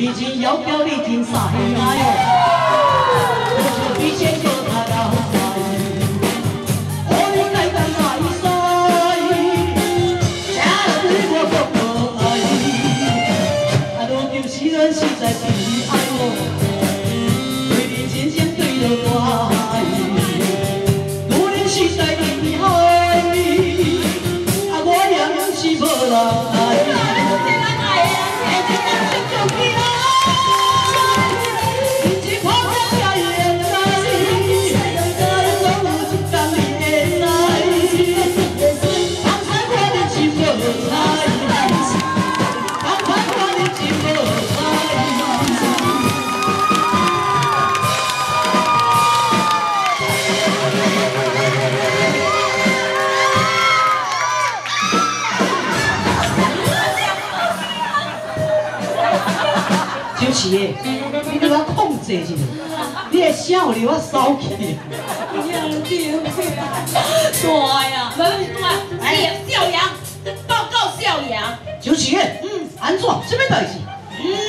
以前要叫你真傻呀哟，就比前叫他老快，我你该当爱婿，家人我不可爱，啊，如今时人实在就是的，你给我控制一下，你的声有我骚气。报告，嗯，安，什么代志？嗯。